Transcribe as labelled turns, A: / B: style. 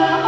A: Oh.